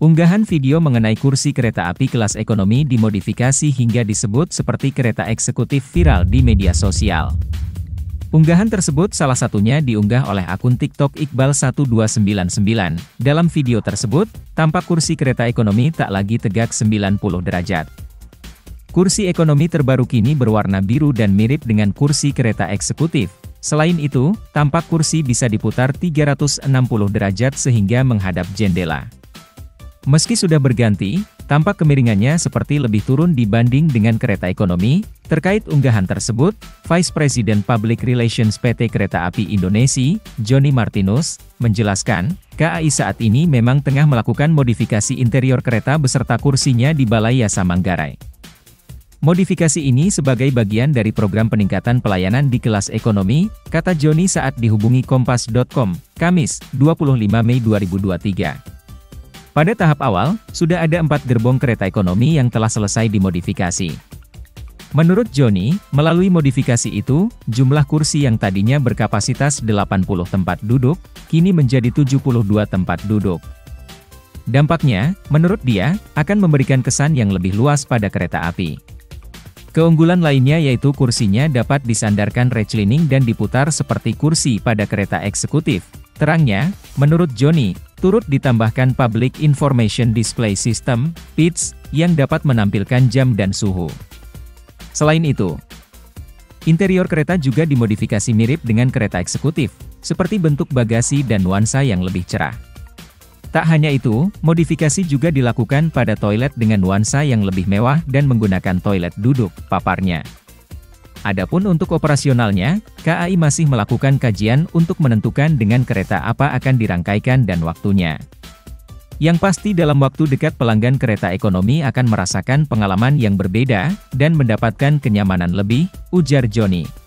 Unggahan video mengenai kursi kereta api kelas ekonomi dimodifikasi hingga disebut seperti kereta eksekutif viral di media sosial. Unggahan tersebut salah satunya diunggah oleh akun TikTok Iqbal1299. Dalam video tersebut, tampak kursi kereta ekonomi tak lagi tegak 90 derajat. Kursi ekonomi terbaru kini berwarna biru dan mirip dengan kursi kereta eksekutif. Selain itu, tampak kursi bisa diputar 360 derajat sehingga menghadap jendela. Meski sudah berganti, tampak kemiringannya seperti lebih turun dibanding dengan kereta ekonomi. Terkait unggahan tersebut, Vice President Public Relations PT Kereta Api Indonesia, Johnny Martinus, menjelaskan, KAI saat ini memang tengah melakukan modifikasi interior kereta beserta kursinya di Balai Yasa Manggarai. Modifikasi ini sebagai bagian dari program peningkatan pelayanan di kelas ekonomi, kata Johnny saat dihubungi Kompas.com, Kamis, 25 Mei 2023. Pada tahap awal, sudah ada empat gerbong kereta ekonomi yang telah selesai dimodifikasi. Menurut Joni, melalui modifikasi itu, jumlah kursi yang tadinya berkapasitas 80 tempat duduk, kini menjadi 72 tempat duduk. Dampaknya, menurut dia, akan memberikan kesan yang lebih luas pada kereta api. Keunggulan lainnya yaitu kursinya dapat disandarkan reclining dan diputar seperti kursi pada kereta eksekutif. Terangnya, menurut Joni, turut ditambahkan Public Information Display System, PIDS, yang dapat menampilkan jam dan suhu. Selain itu, interior kereta juga dimodifikasi mirip dengan kereta eksekutif, seperti bentuk bagasi dan nuansa yang lebih cerah. Tak hanya itu, modifikasi juga dilakukan pada toilet dengan nuansa yang lebih mewah dan menggunakan toilet duduk, paparnya. Adapun untuk operasionalnya, KAI masih melakukan kajian untuk menentukan dengan kereta apa akan dirangkaikan dan waktunya. Yang pasti dalam waktu dekat pelanggan kereta ekonomi akan merasakan pengalaman yang berbeda, dan mendapatkan kenyamanan lebih, ujar Joni.